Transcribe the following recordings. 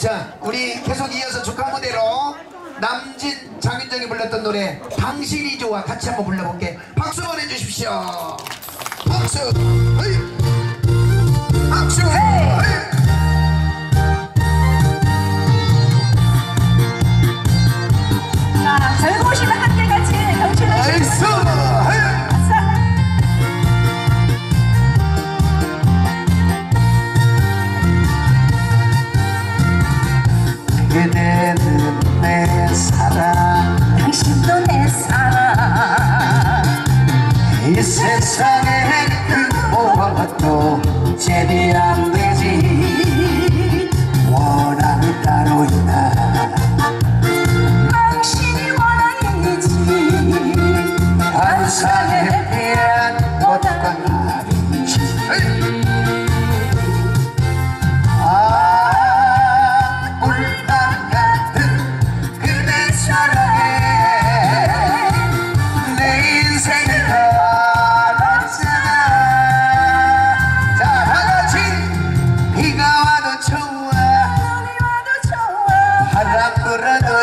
자, 우리 계속 이어서 축하 무대로 남진 장윤정이 불렀던 노래 당신이 좋아 같이 한번 불러볼게. 박수 보내주십시오. 박수. 박수. 세상에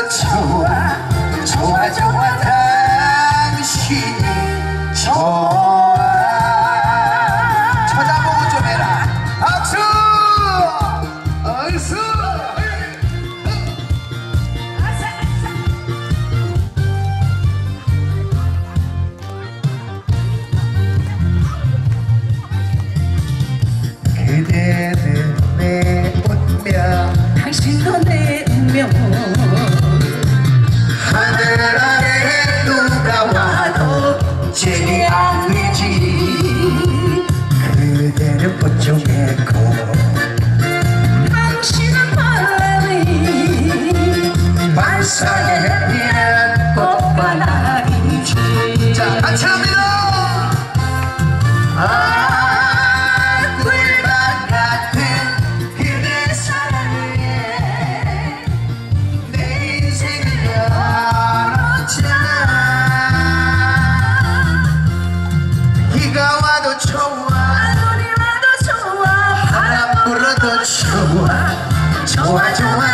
좋아 좋아 좋아 당신이 좋아 쳐다보고 좀 해라 박수 얼쑤 그대는 내 운명 당신도 내 하늘 아래 누가 와도 제이 안 되지 그대는 꽃중했고 당신은 바람이 만사에 와도 좋아, 눈이 와도 좋아. 바람 불어도 좋아, 좋아, 좋아,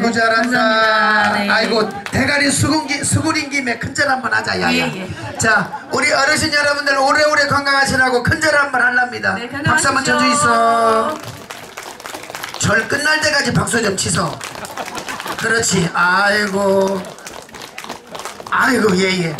아이고 잘한다 감사합니다. 네. 아이고 대가리 수군기, 수군인 김에 큰절 한번 하자 야야 예, 예. 자 우리 어르신 여러분들 오래오래 건강하시라고 큰절 한번 할랍니다 네, 박수 한번. 쳐주 있어 절 끝날 때까지 박수 좀 치소 그렇지 아이고 아이고 예예